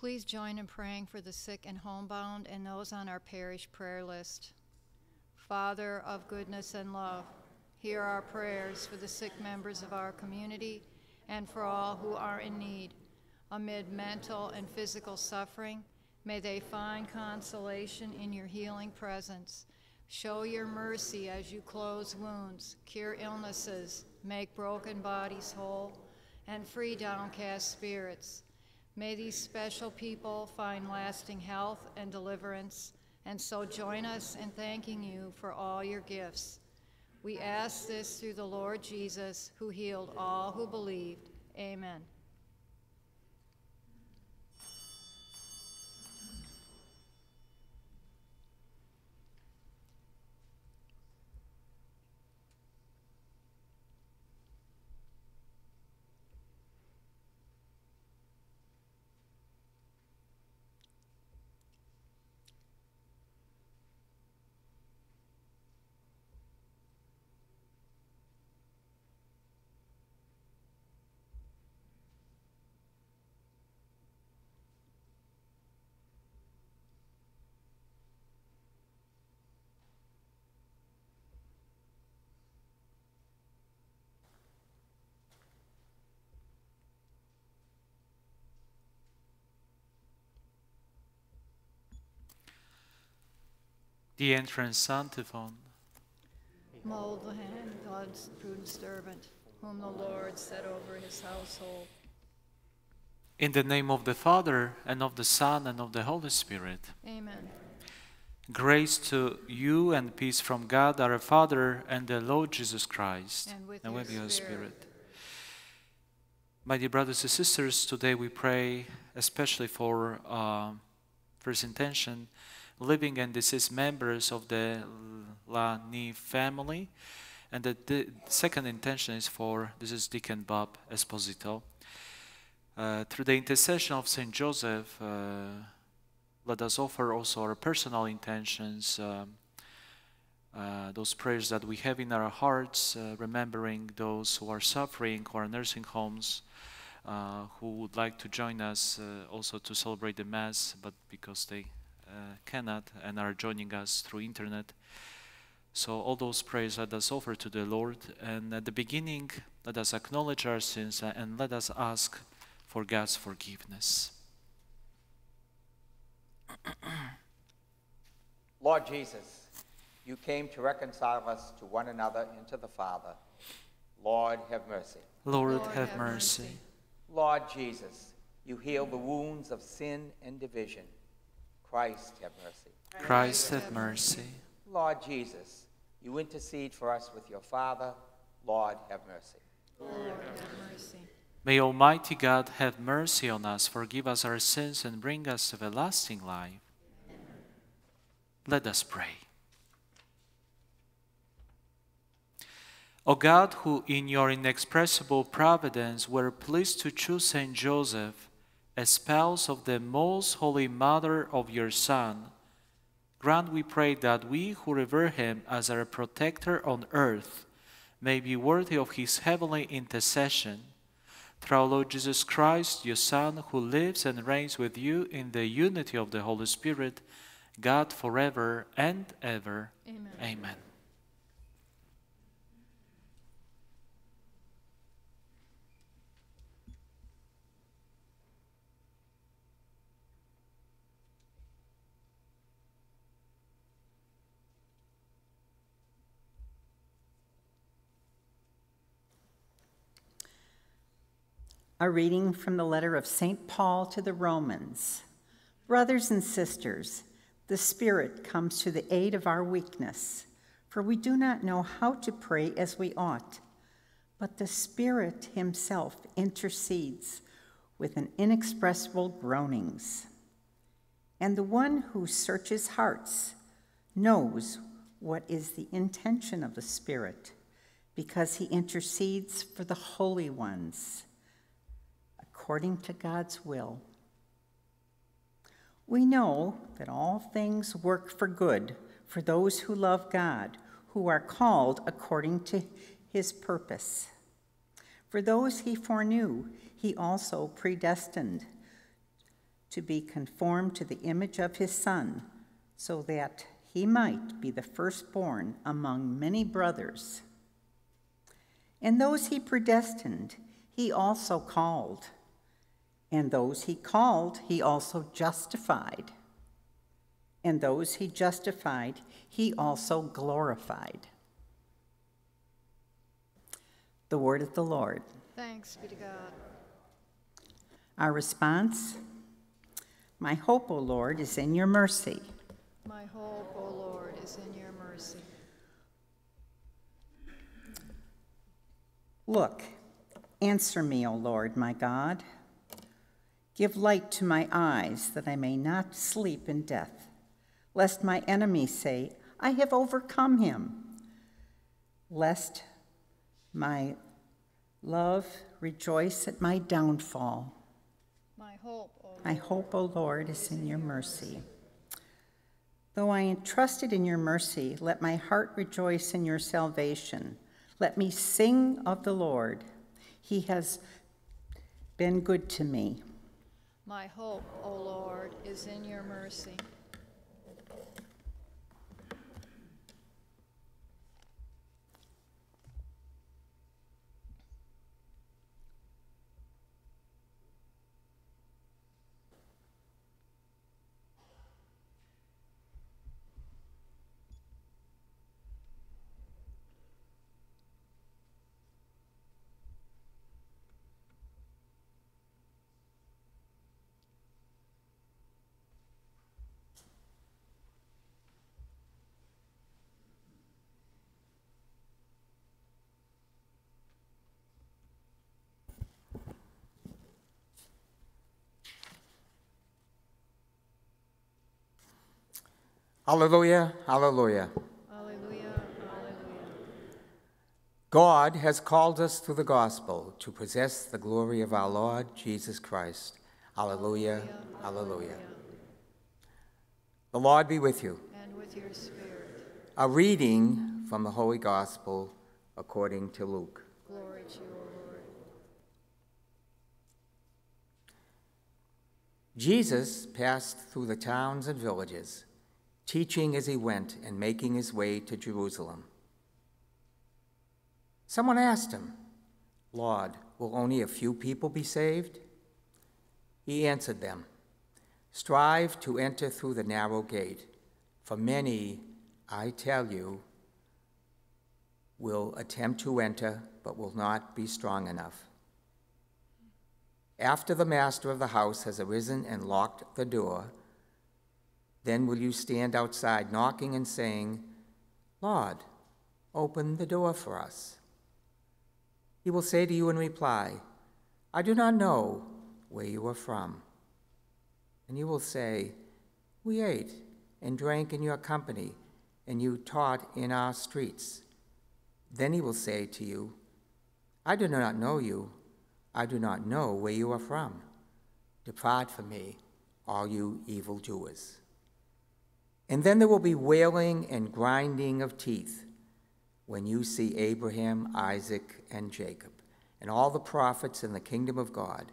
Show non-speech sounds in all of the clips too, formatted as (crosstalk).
Please join in praying for the sick and homebound and those on our parish prayer list. Father of goodness and love, hear our prayers for the sick members of our community and for all who are in need. Amid mental and physical suffering, may they find consolation in your healing presence. Show your mercy as you close wounds, cure illnesses, make broken bodies whole, and free downcast spirits. May these special people find lasting health and deliverance, and so join us in thanking you for all your gifts. We ask this through the Lord Jesus, who healed all who believed. Amen. The entrance antiphon. Mold the hand, God's prudent servant, whom the Lord set over his household. In the name of the Father, and of the Son, and of the Holy Spirit. Amen. Grace to you and peace from God our Father and the Lord Jesus Christ. And with and your with your spirit. spirit. My dear brothers and sisters, today we pray especially for uh, first intention, living and deceased members of the Lani family. And the, the second intention is for, this is Deacon Bob Esposito. Uh, through the intercession of Saint Joseph, uh, let us offer also our personal intentions, um, uh, those prayers that we have in our hearts, uh, remembering those who are suffering, who are nursing homes, uh, who would like to join us uh, also to celebrate the Mass, but because they cannot and are joining us through internet. So all those prayers let us offer to the Lord, and at the beginning, let us acknowledge our sins uh, and let us ask for God's forgiveness. (coughs) Lord Jesus, you came to reconcile us to one another and to the Father. Lord, have mercy. Lord, Lord, have have mercy. mercy. Lord Jesus, you heal the wounds of sin and division. Christ, have mercy. Christ, have mercy. Lord Jesus, you intercede for us with your Father. Lord, have mercy. Lord, have mercy. May Almighty God have mercy on us, forgive us our sins, and bring us to everlasting life. Let us pray. O God, who in your inexpressible providence were pleased to choose Saint Joseph spouse of the most holy mother of your Son, grant, we pray, that we who revere him as our protector on earth may be worthy of his heavenly intercession. Through our Lord Jesus Christ, your Son, who lives and reigns with you in the unity of the Holy Spirit, God forever and ever. Amen. Amen. A reading from the letter of St. Paul to the Romans. Brothers and sisters, the Spirit comes to the aid of our weakness, for we do not know how to pray as we ought. But the Spirit Himself intercedes with an inexpressible groanings. And the one who searches hearts knows what is the intention of the Spirit, because He intercedes for the holy ones according to God's will. We know that all things work for good for those who love God, who are called according to his purpose. For those he foreknew, he also predestined to be conformed to the image of his Son, so that he might be the firstborn among many brothers. And those he predestined, he also called. And those he called, he also justified. And those he justified, he also glorified. The word of the Lord. Thanks be to God. Our response My hope, O Lord, is in your mercy. My hope, O Lord, is in your mercy. Look, answer me, O Lord, my God. Give light to my eyes, that I may not sleep in death, lest my enemies say, I have overcome him, lest my love rejoice at my downfall. My hope, O My hope, O Lord, is in your mercy. Though I am trusted in your mercy, let my heart rejoice in your salvation. Let me sing of the Lord. He has been good to me. My hope, O Lord, is in your mercy. Hallelujah, hallelujah. Alleluia, alleluia. God has called us through the gospel to possess the glory of our Lord Jesus Christ. Hallelujah, hallelujah. The Lord be with you. And with your spirit. A reading from the Holy Gospel according to Luke. Glory to you, O Lord. Jesus passed through the towns and villages, teaching as he went and making his way to Jerusalem. Someone asked him, Lord, will only a few people be saved? He answered them, Strive to enter through the narrow gate, for many, I tell you, will attempt to enter but will not be strong enough. After the master of the house has arisen and locked the door, then will you stand outside knocking and saying, Lord, open the door for us. He will say to you in reply, I do not know where you are from. And you will say, We ate and drank in your company, and you taught in our streets. Then he will say to you, I do not know you. I do not know where you are from. Depart from me, all you evildoers. And then there will be wailing and grinding of teeth when you see Abraham, Isaac, and Jacob, and all the prophets in the kingdom of God,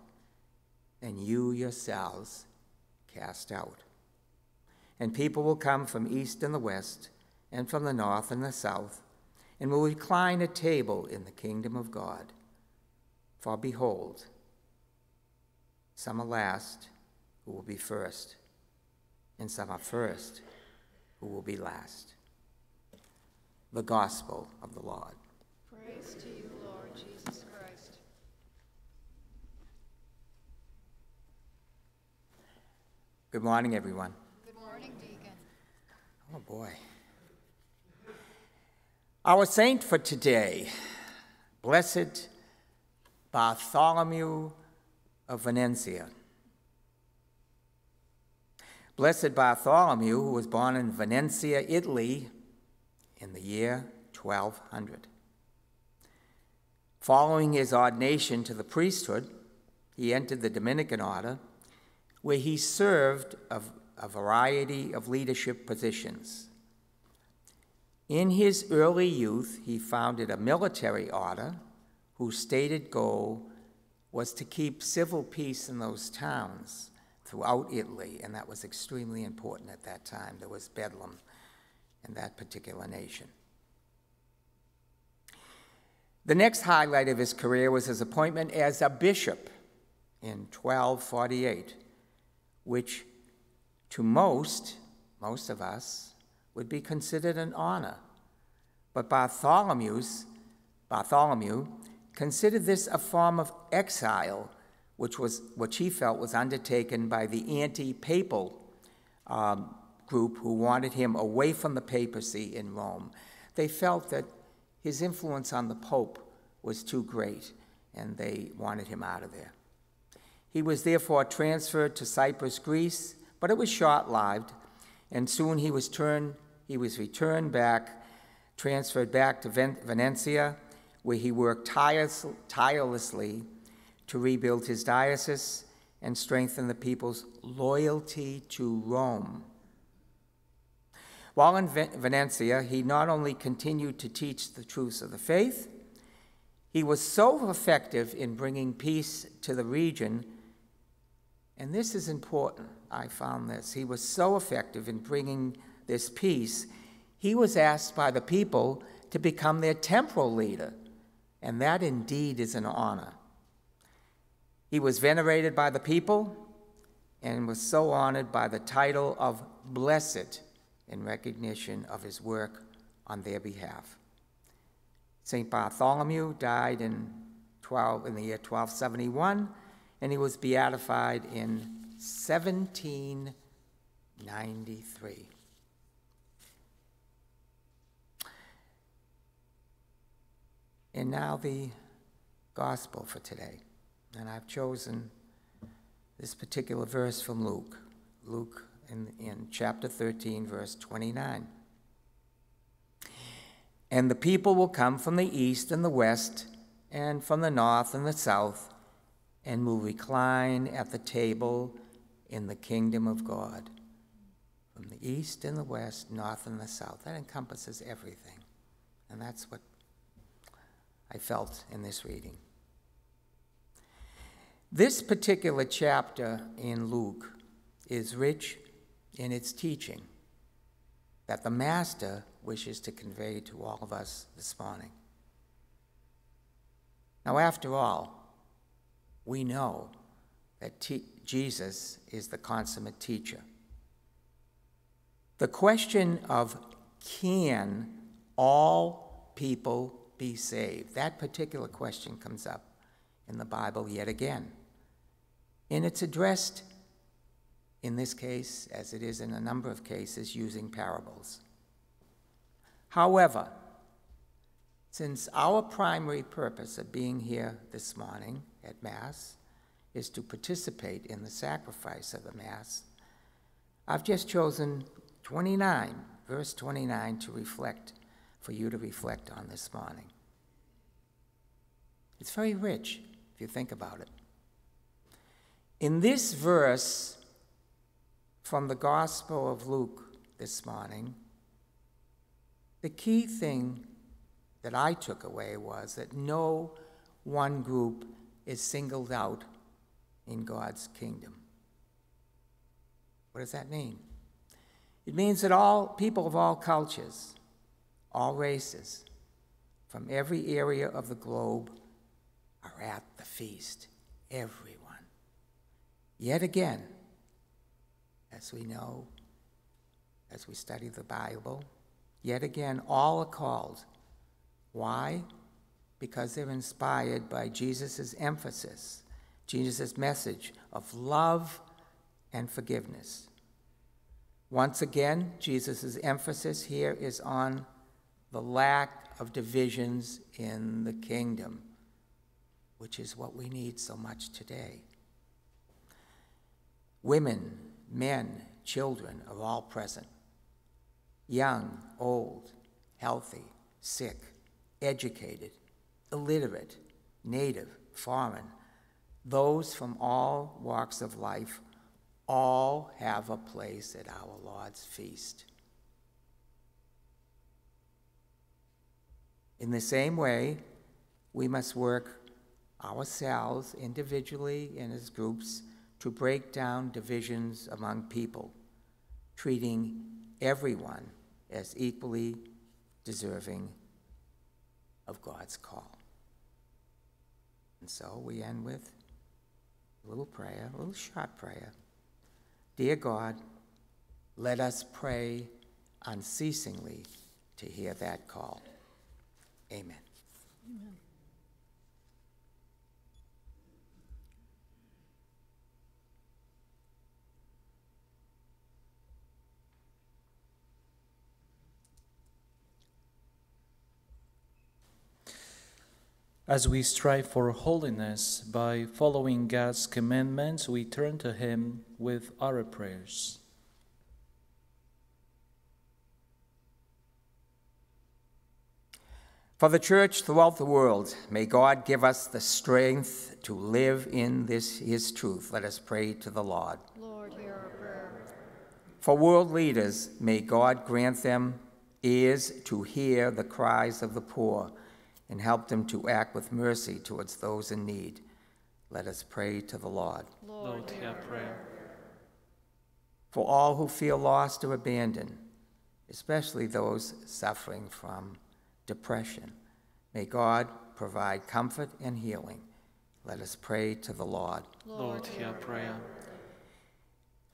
and you yourselves cast out. And people will come from east and the west, and from the north and the south, and will recline at table in the kingdom of God. For behold, some are last who will be first, and some are first who will be last. The gospel of the Lord. Praise to you, Lord Jesus Christ. Good morning, everyone. Good morning, Deacon. Oh, boy. Our saint for today, Blessed Bartholomew of Venencia. Blessed Bartholomew, who was born in Venencia, Italy, in the year 1200. Following his ordination to the priesthood, he entered the Dominican order, where he served a, a variety of leadership positions. In his early youth, he founded a military order whose stated goal was to keep civil peace in those towns throughout Italy, and that was extremely important at that time. There was bedlam in that particular nation. The next highlight of his career was his appointment as a bishop in 1248, which to most, most of us, would be considered an honor. But Bartholomew's, Bartholomew considered this a form of exile, which, was, which he felt was undertaken by the anti papal um, group who wanted him away from the papacy in Rome. They felt that his influence on the Pope was too great, and they wanted him out of there. He was therefore transferred to Cyprus, Greece, but it was short-lived, and soon he was turned, he was returned back, transferred back to Ven- where he worked tireless, tirelessly to rebuild his diocese and strengthen the people's loyalty to Rome. While in Venetia, he not only continued to teach the truths of the faith, he was so effective in bringing peace to the region, and this is important, I found this. He was so effective in bringing this peace, he was asked by the people to become their temporal leader, and that indeed is an honor. He was venerated by the people and was so honored by the title of Blessed in recognition of his work on their behalf. St. Bartholomew died in, 12, in the year 1271, and he was beatified in 1793. And now the gospel for today. And I've chosen this particular verse from Luke, Luke in, in chapter 13, verse 29. And the people will come from the east and the west, and from the north and the south, and will recline at the table in the kingdom of God. From the east and the west, north and the south. That encompasses everything. And that's what I felt in this reading. This particular chapter in Luke is rich in its teaching that the Master wishes to convey to all of us this morning. Now, after all, we know that Jesus is the consummate teacher. The question of can all people be saved? That particular question comes up in the Bible yet again. And it's addressed, in this case, as it is in a number of cases, using parables. However, since our primary purpose of being here this morning at Mass is to participate in the sacrifice of the Mass, I've just chosen 29, verse 29, to reflect, for you to reflect on this morning. It's very rich if you think about it. In this verse from the Gospel of Luke this morning, the key thing that I took away was that no one group is singled out in God's kingdom. What does that mean? It means that all people of all cultures, all races, from every area of the globe are at the feast. Everyone. Yet again, as we know, as we study the Bible, yet again, all are called. Why? Because they're inspired by Jesus' emphasis, Jesus' message of love and forgiveness. Once again, Jesus' emphasis here is on the lack of divisions in the kingdom which is what we need so much today. Women, men, children are all present. Young, old, healthy, sick, educated, illiterate, native, foreign, those from all walks of life, all have a place at our Lord's feast. In the same way, we must work ourselves individually and as groups to break down divisions among people, treating everyone as equally deserving of God's call. And so we end with a little prayer, a little short prayer. Dear God, let us pray unceasingly to hear that call. Amen. Amen. As we strive for holiness by following God's commandments, we turn to Him with our prayers. For the church throughout the world, may God give us the strength to live in this his truth. Let us pray to the Lord. Lord, hear our prayer. For world leaders, may God grant them ears to hear the cries of the poor and help them to act with mercy towards those in need. Let us pray to the Lord. Lord, hear prayer. For all who feel lost or abandoned, especially those suffering from depression, may God provide comfort and healing. Let us pray to the Lord. Lord, hear prayer.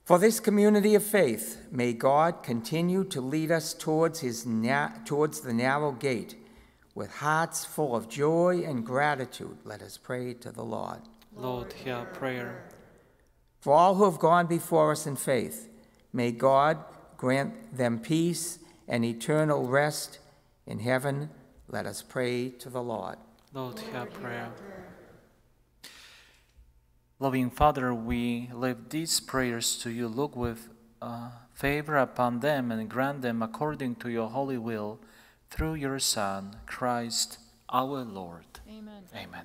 For this community of faith, may God continue to lead us towards, his na- towards the narrow gate with hearts full of joy and gratitude, let us pray to the Lord. Lord, hear prayer. For all who have gone before us in faith, may God grant them peace and eternal rest in heaven. Let us pray to the Lord. Lord, hear prayer. Loving Father, we lift these prayers to you. Look with uh, favor upon them and grant them according to your holy will through your Son, Christ our Lord. Amen. Amen.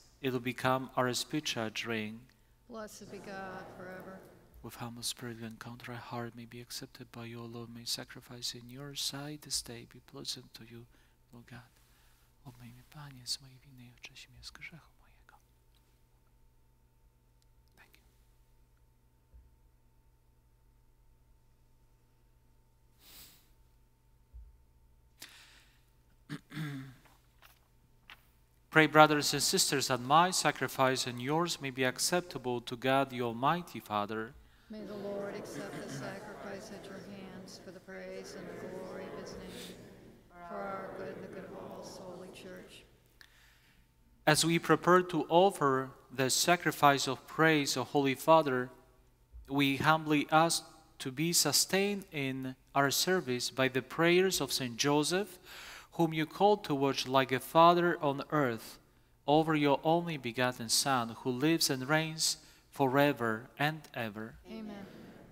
it will become our spiritual drink. Blessed be God forever. With humble spirit and contrite heart may be accepted by you, Lord. May sacrifice in your sight this day be pleasant to you, Lord God. Obmyj mnie, Panie, z mojej winy i oczyść mnie z grzechu mojego. Thank you. Pray, brothers and sisters, that my sacrifice and yours may be acceptable to God the Almighty Father. May the Lord accept the sacrifice at your hands for the praise and the glory of his name, for our good and the good of all his holy church. As we prepare to offer the sacrifice of praise, O Holy Father, we humbly ask to be sustained in our service by the prayers of Saint Joseph whom you called to watch like a father on earth over your only begotten Son, who lives and reigns forever and ever. Amen.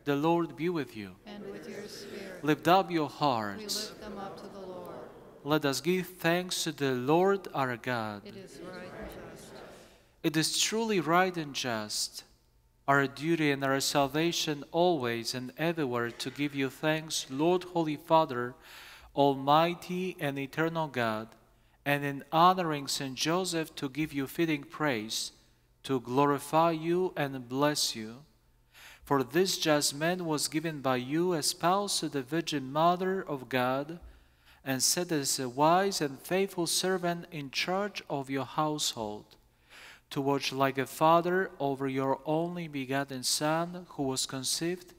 The Lord be with you. And with your spirit. Lift up your hearts. We lift them up to the Lord. Let us give thanks to the Lord our God. It is right and just. It is truly right and just, our duty and our salvation always and everywhere to give you thanks, Lord, Holy Father, Almighty and eternal God, and in honoring Saint Joseph to give you fitting praise, to glorify you and bless you. For this just man was given by you as spouse to the Virgin Mother of God, and set as a wise and faithful servant in charge of your household. to watch like a father over your only begotten Son, who was conceived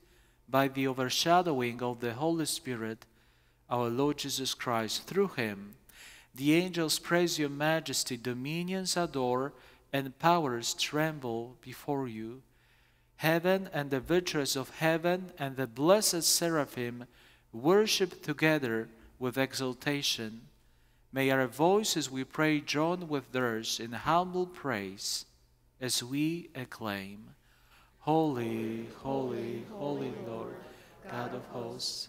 by the overshadowing of the Holy Spirit, our Lord Jesus Christ. Through him, the angels praise your majesty, dominions adore, and powers tremble before you. Heaven and the virtues of heaven and the blessed seraphim worship together with exultation. May our voices, we pray, join with theirs in humble praise as we acclaim Holy, holy, holy Lord, God of hosts,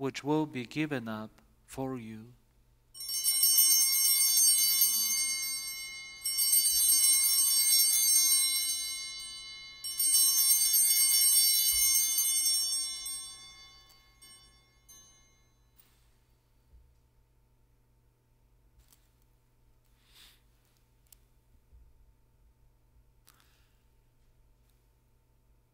which will be given up for you.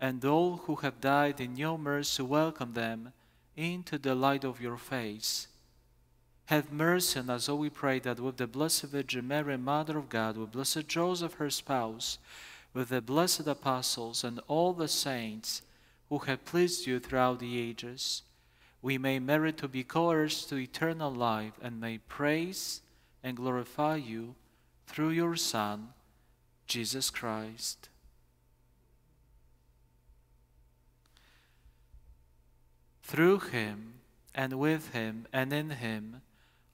and all who have died in your mercy welcome them into the light of your face. Have mercy on us, O we pray, that with the Blessed Virgin Mary, Mother of God, with Blessed Joseph, her spouse, with the blessed apostles and all the saints who have pleased you throughout the ages, we may merit to be co-heirs to eternal life and may praise and glorify you through your Son, Jesus Christ. Through him, and with him, and in him,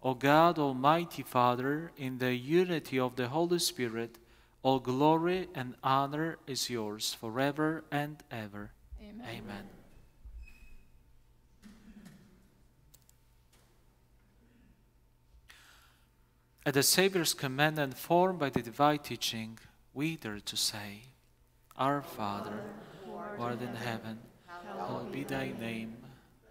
O God, Almighty Father, in the unity of the Holy Spirit, all glory and honor is yours forever and ever. Amen. Amen. At the Savior's command and formed by the divine teaching, we dare to say, Our Father, who art in heaven, hallowed be thy name.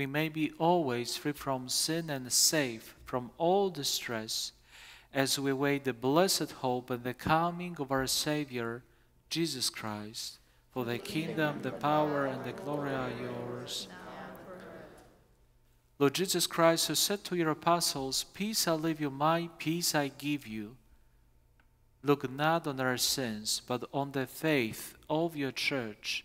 we may be always free from sin and safe from all distress, as we wait the blessed hope and the coming of our Savior, Jesus Christ. For the kingdom, the power, and the glory are yours. Lord Jesus Christ, who said to your apostles, Peace I leave you, my peace I give you. Look not on our sins, but on the faith of your church,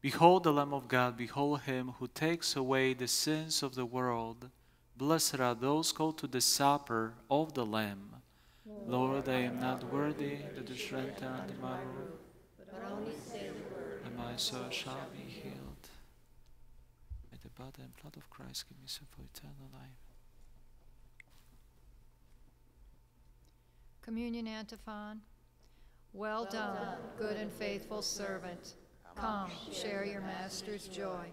Behold the Lamb of God, behold him who takes away the sins of the world. Blessed are those called to the supper of the Lamb. Lord, I am not worthy that you should enter under my roof, but only say the word, and my soul shall be healed. May the body and blood of Christ give me some for eternal life. Communion antiphon. Well done, good and faithful servant. Come, share your master's joy.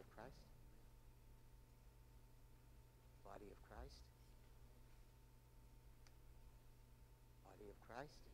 of Christ. Body of Christ. Body of Christ.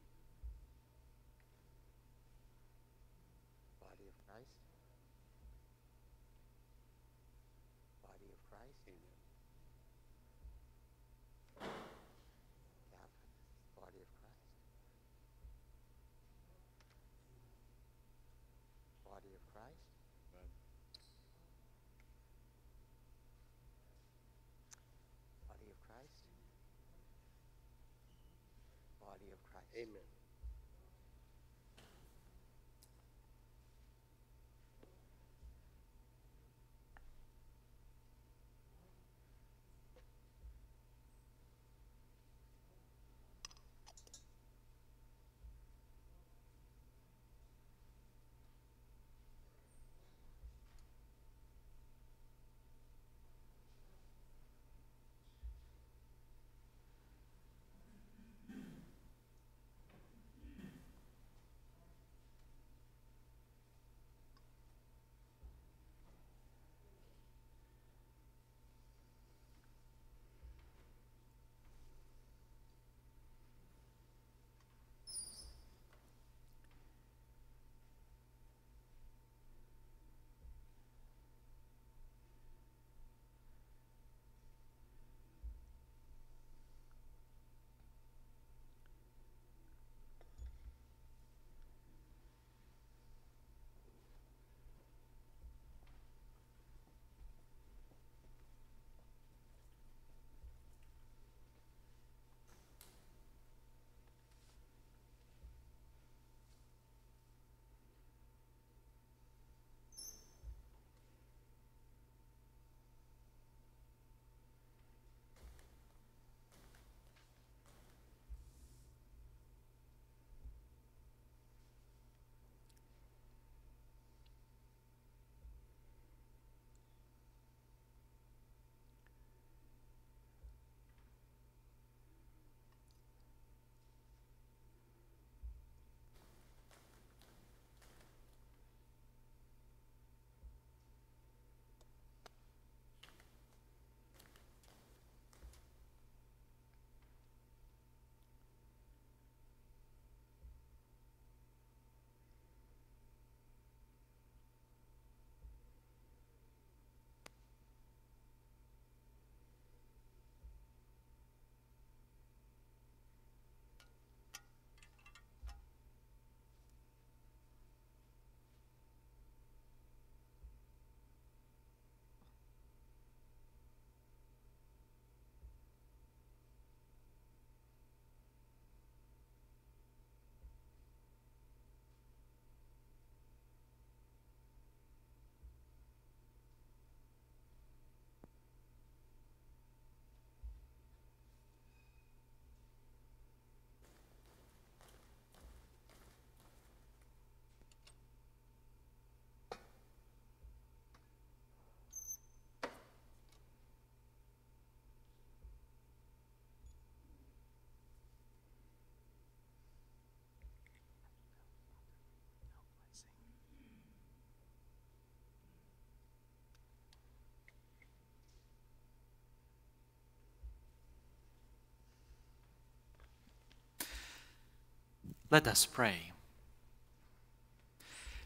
Let us pray.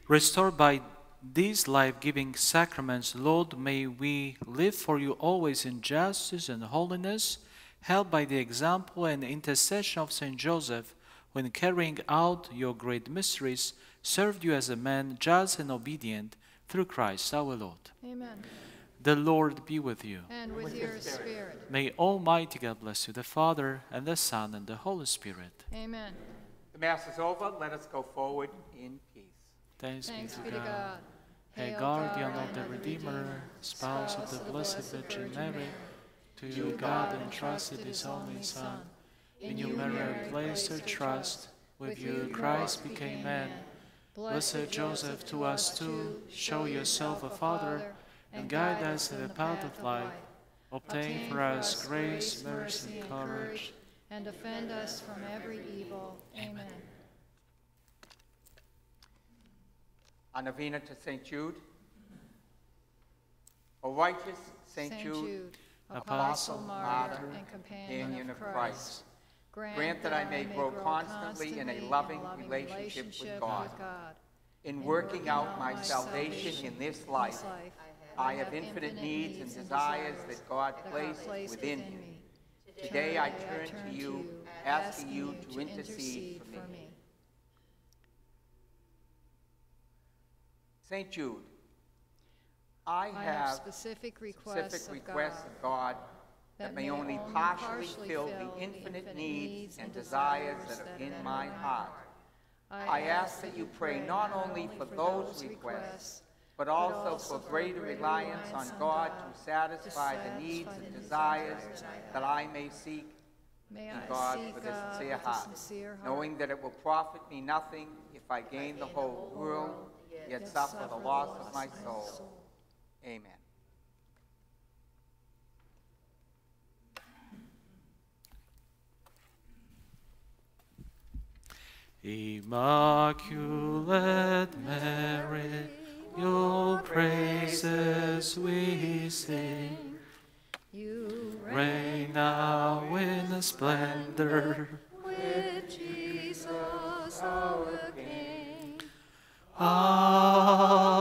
Restored by these life giving sacraments, Lord, may we live for you always in justice and holiness, helped by the example and intercession of Saint Joseph, when carrying out your great mysteries, served you as a man just and obedient through Christ our Lord. Amen. The Lord be with you. And with your spirit. May Almighty God bless you, the Father, and the Son, and the Holy Spirit. Amen. The Mass is over. Let us go forward in peace. Thanks, Thanks be to God. Hail, guardian of the Redeemer, spouse of the Blessed Virgin Mary, to you God entrusted his only Son. In you Mary placed her trust, with you Christ became man. Blessed Joseph, to us too, show yourself a Father, and guide us in the path of life. Obtain for us grace, mercy, and courage. And defend us from every evil. Amen. A novena to St. Jude. O righteous St. Jude, apostle, martyr, and companion of Christ, grant grant that I may grow constantly in a loving relationship with God. in working out my salvation in this life, I have infinite needs and desires that God placed within me. Today I turn to you, asking you to intercede for me. St. Jude, I have specific requests specific of God. requests of God that may only partially fill the infinite needs and desires that are in my heart. I ask that you pray not only for those requests, but also for greater reliance on God to satisfy the needs and desires that I may seek in God seek with a uh, sincere heart, sincere heart, knowing that it will profit me nothing if I gain the whole world, yet suffer the loss of my soul. Amen. Immaculate Mary, your praises we sing. You Reign now in the splendor. with Jesus our King. Ave,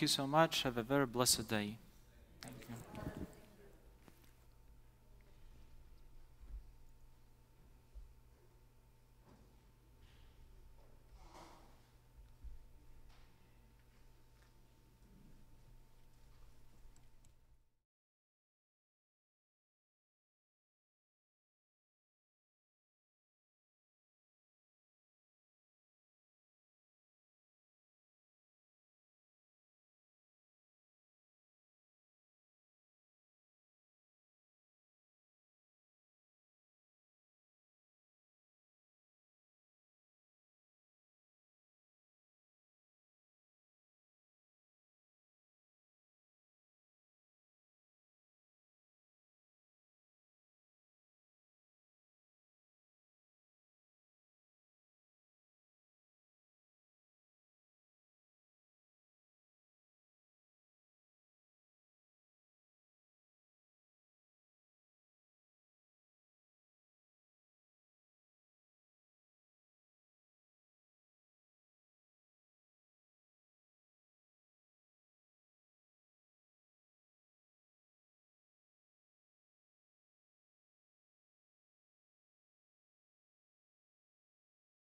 Thank you so much. Have a very blessed day.